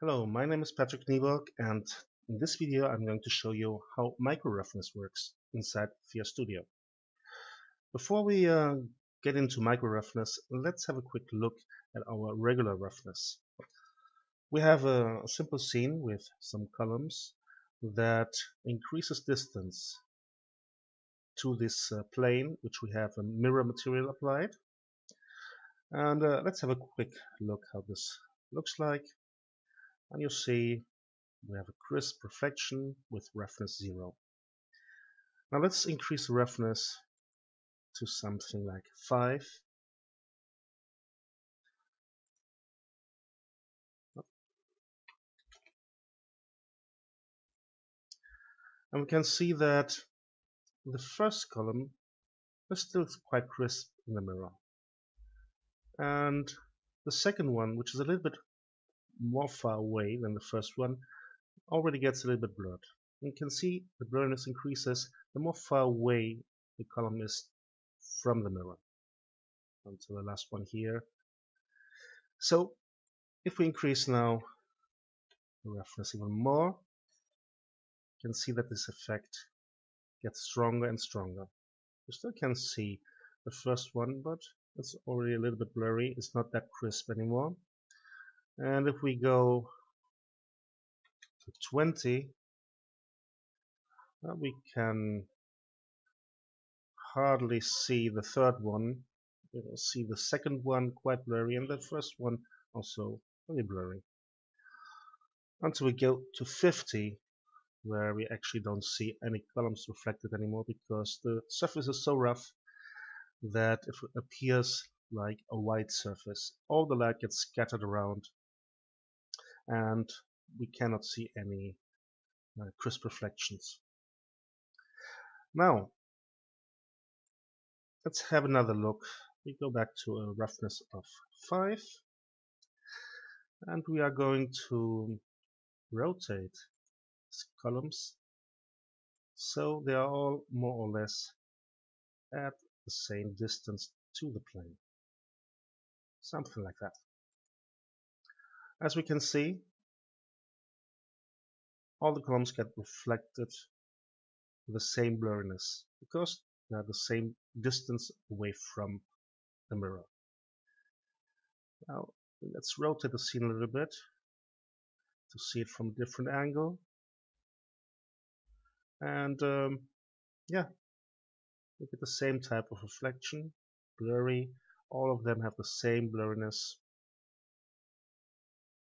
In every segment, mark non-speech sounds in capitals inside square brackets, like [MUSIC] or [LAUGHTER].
Hello, my name is Patrick Nieborg and in this video I'm going to show you how micro-roughness works inside Thea Studio. Before we uh, get into micro-roughness, let's have a quick look at our regular roughness. We have a, a simple scene with some columns that increases distance to this uh, plane, which we have a mirror material applied. And uh, let's have a quick look how this looks like and you see we have a crisp reflection with roughness 0. Now let's increase the roughness to something like 5. And we can see that the first column is still quite crisp in the mirror. And the second one, which is a little bit more far away than the first one already gets a little bit blurred. You can see the blurriness increases the more far away the column is from the mirror. Until the last one here. So if we increase now the roughness even more, you can see that this effect gets stronger and stronger. You still can see the first one, but it's already a little bit blurry. It's not that crisp anymore and if we go to 20 uh, we can hardly see the third one we will see the second one quite blurry and the first one also very blurry until we go to 50 where we actually don't see any columns reflected anymore because the surface is so rough that it appears like a white surface. All the light gets scattered around and we cannot see any uh, crisp reflections. Now, let's have another look. We go back to a roughness of 5 and we are going to rotate these columns so they are all more or less at the same distance to the plane. Something like that. As we can see, all the columns get reflected with the same blurriness because they are the same distance away from the mirror. Now let's rotate the scene a little bit to see it from a different angle. And um, yeah, we get the same type of reflection, blurry. All of them have the same blurriness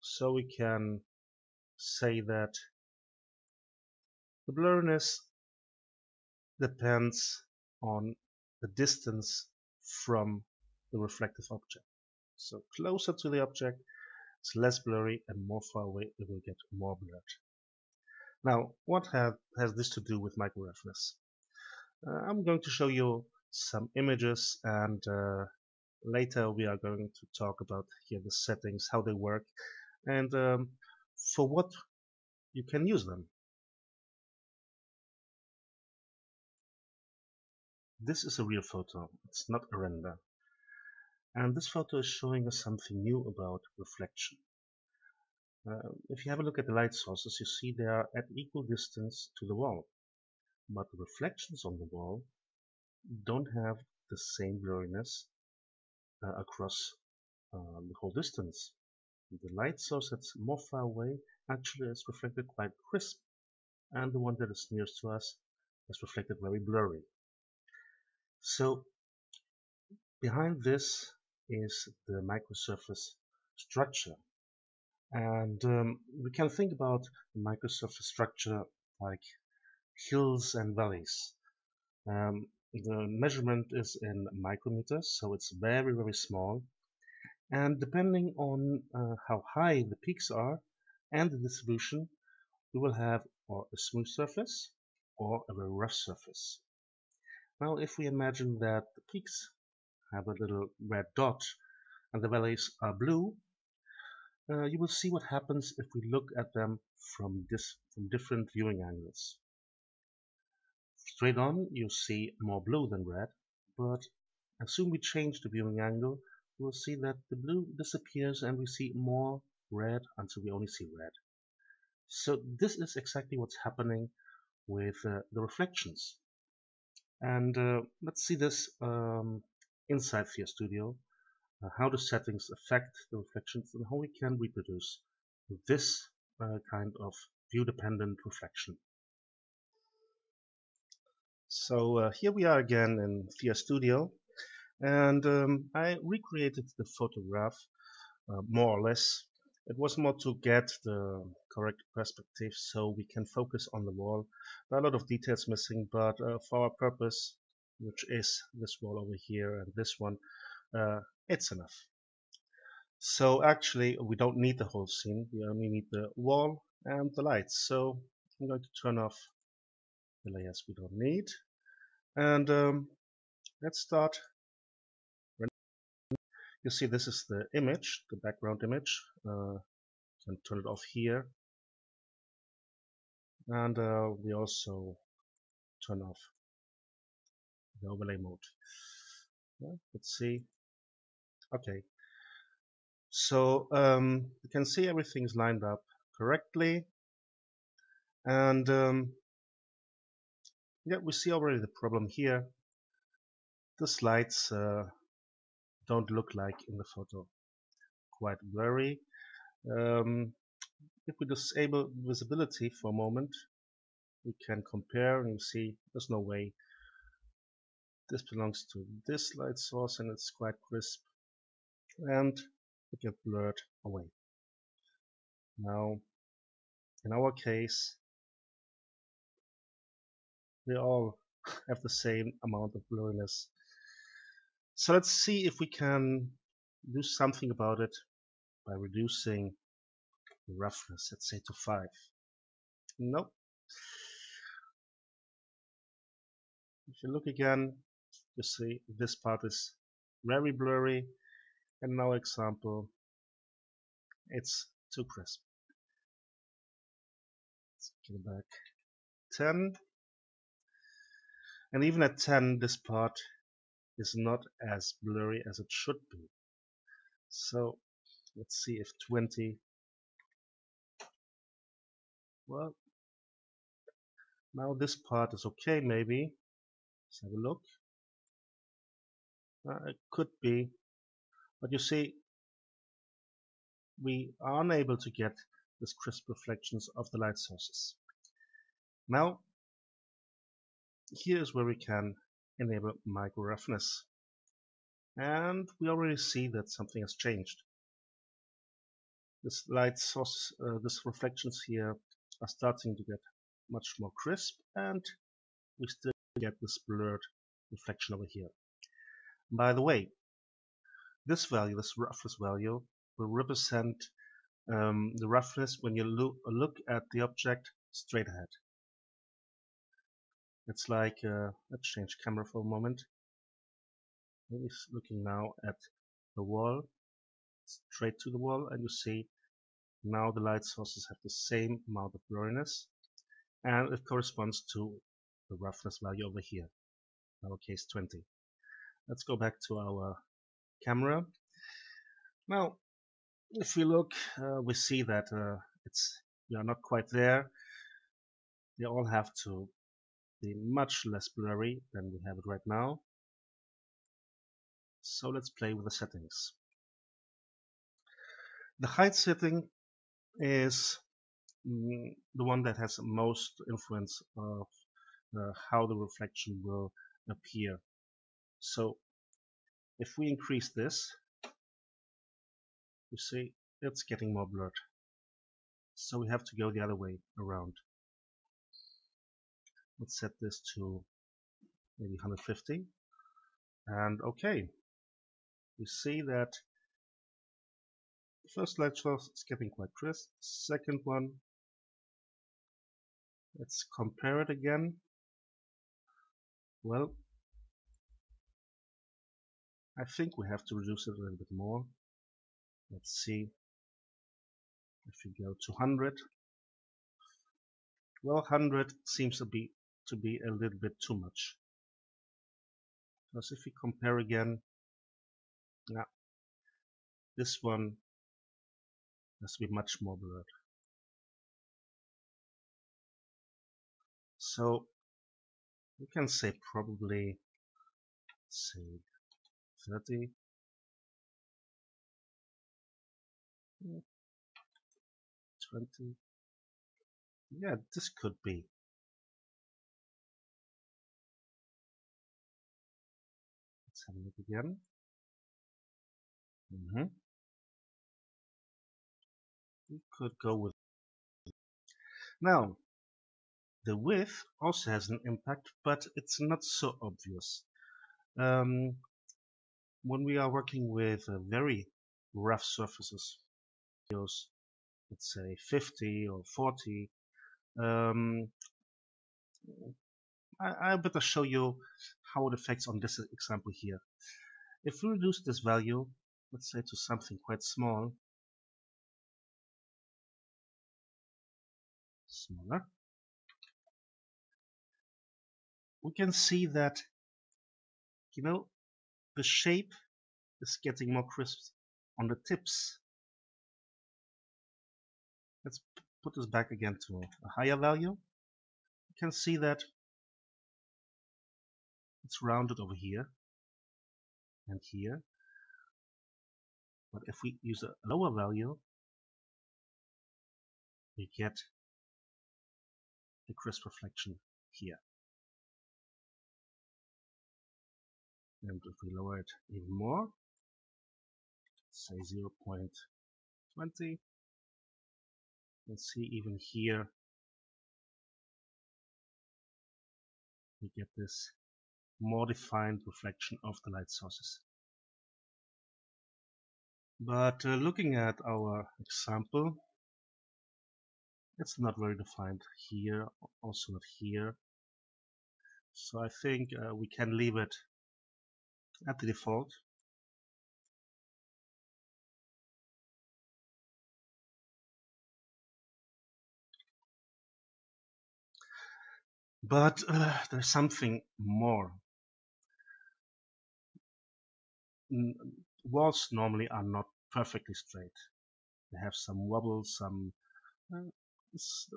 so we can say that the blurriness depends on the distance from the reflective object. So closer to the object, it's less blurry and more far away, it will get more blurred. Now, what have, has this to do with micro roughness? Uh, I'm going to show you some images and uh, later we are going to talk about here the settings, how they work, and um, for what you can use them. This is a real photo, it's not a render. And this photo is showing us something new about reflection. Uh, if you have a look at the light sources, you see they are at equal distance to the wall. But the reflections on the wall don't have the same blurriness uh, across uh, the whole distance. The light source that's more far away actually is reflected quite crisp, and the one that is nearest to us is reflected very blurry. So behind this is the microsurface structure. And um, we can think about the microsurface structure like hills and valleys. Um, the measurement is in micrometers, so it's very, very small and depending on uh, how high the peaks are and the distribution we will have or a smooth surface or a very rough surface. Now if we imagine that the peaks have a little red dot and the valleys are blue uh, you will see what happens if we look at them from this from different viewing angles. Straight on you see more blue than red but as soon we change the viewing angle we'll see that the blue disappears and we see more red until we only see red. So this is exactly what's happening with uh, the reflections. And uh, let's see this um, inside Thea Studio, uh, how the settings affect the reflections and how we can reproduce this uh, kind of view-dependent reflection. So uh, here we are again in Thea Studio and um, I recreated the photograph uh, more or less. It was more to get the correct perspective so we can focus on the wall. There are a lot of details missing but uh, for our purpose which is this wall over here and this one uh, it's enough. So actually we don't need the whole scene we only need the wall and the lights so I'm going to turn off the layers we don't need and um, let's start you see this is the image the background image. Uh, can turn it off here. And uh, we also turn off the overlay mode. Yeah, let's see. Okay. So um, you can see everything is lined up correctly. And um, yeah we see already the problem here. The slides uh, don't look like in the photo. Quite blurry. Um, if we disable visibility for a moment we can compare and you see there's no way this belongs to this light source and it's quite crisp and it gets blurred away. Now in our case they all [LAUGHS] have the same amount of blurriness. So let's see if we can do something about it by reducing the roughness, let's say to 5. Nope. If you look again, you see this part is very blurry and our example it's too crisp. Let's get back 10 and even at 10 this part is not as blurry as it should be. So let's see if 20 well now this part is okay maybe. Let's have a look. Uh, it could be but you see we are unable to get this crisp reflections of the light sources. Now here is where we can enable micro roughness. And we already see that something has changed. This light source uh, this reflections here are starting to get much more crisp and we still get this blurred reflection over here. By the way this value this roughness value will represent um, the roughness when you look, look at the object straight ahead it's like, uh, let's change camera for a moment. He's looking now at the wall, straight to the wall, and you see now the light sources have the same amount of blurriness, and it corresponds to the roughness value over here, our case 20. Let's go back to our camera. Now, if we look, uh, we see that uh, it's we are not quite there. They all have to be much less blurry than we have it right now. So let's play with the settings. The height setting is mm, the one that has most influence of uh, how the reflection will appear. So if we increase this, you see it's getting more blurred. So we have to go the other way around let's set this to maybe 150 and okay. You see that first source is getting quite crisp. Second one let's compare it again. Well I think we have to reduce it a little bit more. Let's see. If we go to 100 well 100 seems to be to be a little bit too much. Because if we compare again, yeah, this one has to be much more blurred. So we can say probably say 30 hmm, 20 yeah this could be again mm -hmm. could go with now the width also has an impact, but it's not so obvious. Um, when we are working with uh, very rough surfaces, let's say 50 or 40, um, I, I better show you how it affects on this example here. If we reduce this value, let's say to something quite small, smaller, we can see that you know the shape is getting more crisp on the tips let's put this back again to a higher value you can see that it's rounded over here and here. But if we use a lower value we get a crisp reflection here. And if we lower it even more say 0 0.20 you see even here we get this more defined reflection of the light sources. But uh, looking at our example it's not very defined here also not here. So I think uh, we can leave it at the default. But uh, there's something more walls normally are not perfectly straight they have some wobble some uh,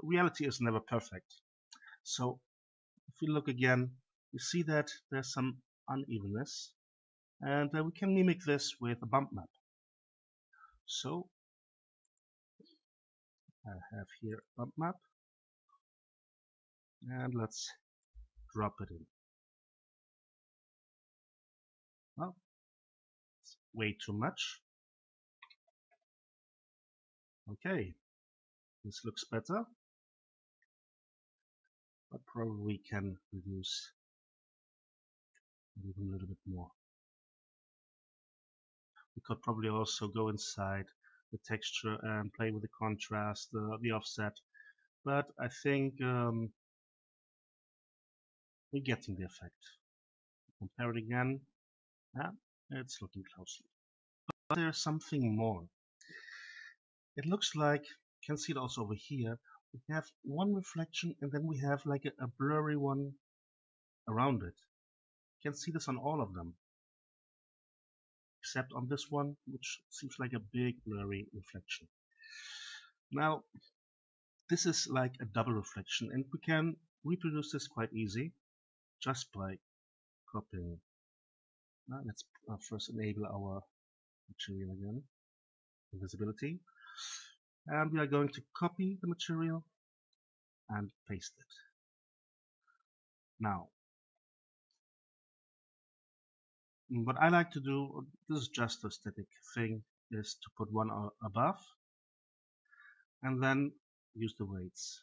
reality is never perfect so if we look again we see that there's some unevenness and uh, we can mimic this with a bump map. So I have here a bump map and let's drop it in. Way too much. Okay, this looks better, but probably can reduce even a little bit more we could probably also go inside the texture and play with the contrast, the, the offset. But I think um, we're getting the effect. Compare it again. Yeah, it's looking closely. But there's something more. It looks like, you can see it also over here, we have one reflection and then we have like a, a blurry one around it. You can see this on all of them except on this one, which seems like a big blurry reflection. Now, this is like a double reflection, and we can reproduce this quite easy just by copying. Now, let's uh, first enable our material again, invisibility, and we are going to copy the material and paste it. Now, what I like to do, this is just a static thing, is to put one above and then use the weights.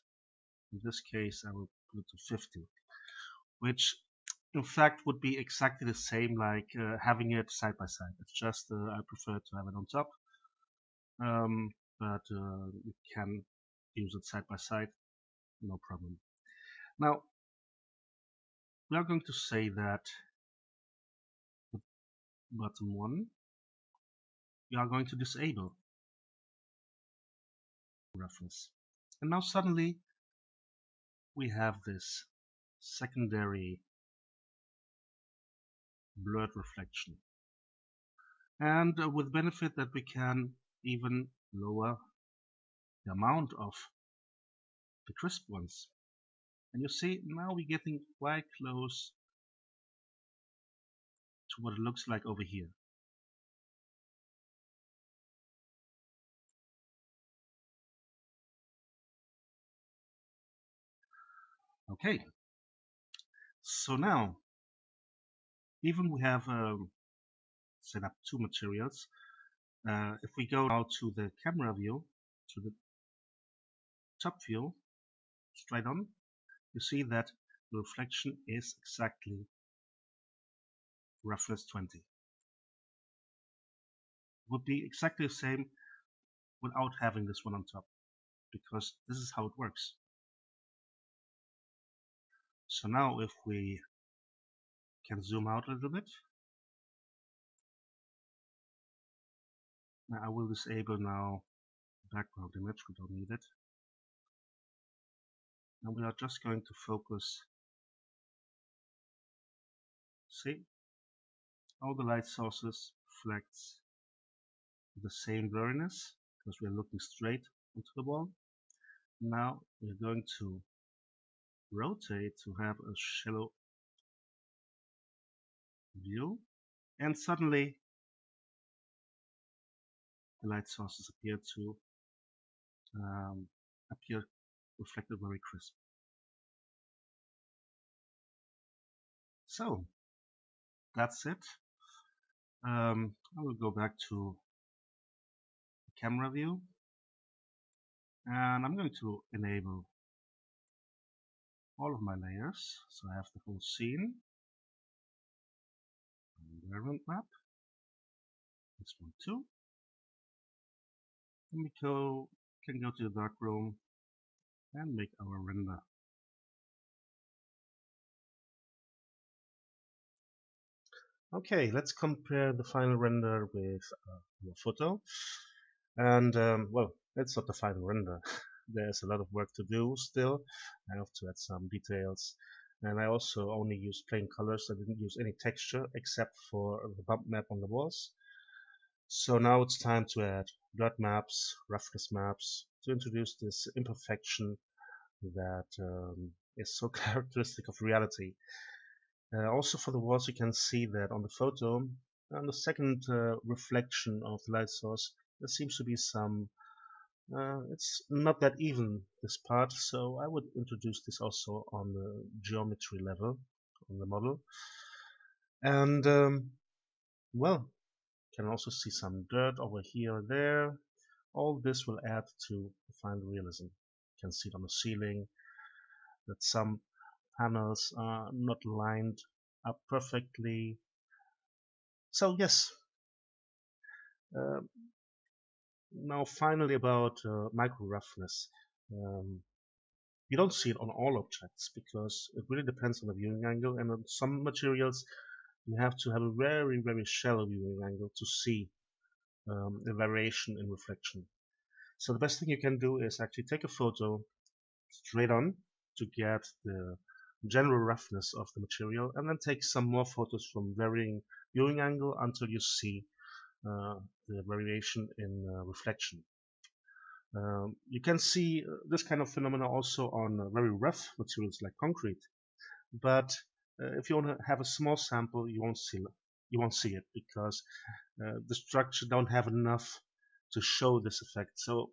In this case, I will put it to 50, which in fact would be exactly the same like uh, having it side by side. It's just uh, I prefer to have it on top, um, but uh, you can use it side by side, no problem. Now, we are going to say that the button 1 we are going to disable reference and now suddenly we have this secondary blurred reflection and uh, with benefit that we can even lower the amount of the crisp ones. And you see now we're getting quite close to what it looks like over here. Okay, so now even we have um, set up two materials. Uh, if we go now to the camera view, to the top view, straight on, you see that the reflection is exactly roughness 20. Would be exactly the same without having this one on top, because this is how it works. So now if we can zoom out a little bit, I will disable now background image, we don't need it. And we are just going to focus, see, all the light sources reflects the same blurriness because we are looking straight onto the wall. Now we're going to rotate to have a shallow view and suddenly the light sources appear to um, appear reflected very crisp. So that's it. Um, I will go back to camera view and I'm going to enable all of my layers. So I have the whole scene, environment map, this one too. And we go, can go to the dark room and make our render. Okay, let's compare the final render with uh, photo. And um, well, it's not the final render. [LAUGHS] there's a lot of work to do still. I have to add some details. And I also only use plain colors. I didn't use any texture except for the bump map on the walls. So now it's time to add blurred maps, roughness maps, to introduce this imperfection that um, is so [LAUGHS] characteristic of reality. Uh, also for the walls you can see that on the photo, on the second uh, reflection of the light source, there seems to be some uh, it's not that even this part so I would introduce this also on the geometry level on the model. And um, well can also see some dirt over here and there. All this will add to the final realism. You can see it on the ceiling that some panels are not lined up perfectly. So yes. Uh, now finally about uh, micro roughness. Um, you don't see it on all objects because it really depends on the viewing angle and on some materials you have to have a very very shallow viewing angle to see um, a variation in reflection. So the best thing you can do is actually take a photo straight on to get the general roughness of the material and then take some more photos from varying viewing angle until you see the variation in uh, reflection. Um, you can see uh, this kind of phenomena also on very rough materials like concrete. But if you want to have a small sample, you won't see you won't see it because the structure don't have enough to show this effect. So,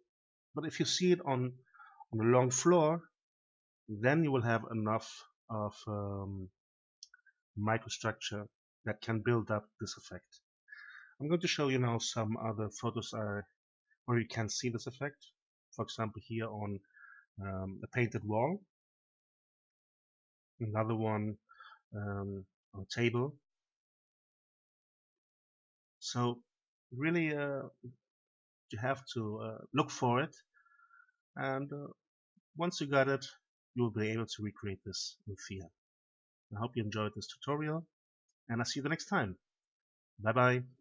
but if you see it on on a long floor, then you will have enough of um, microstructure that can build up this effect. I'm going to show you now some other photos uh, where you can see this effect. For example, here on um, a painted wall. Another one um, on a table. So really uh, you have to uh, look for it and uh, once you got it you will be able to recreate this in Thea. I hope you enjoyed this tutorial and I'll see you the next time. Bye bye.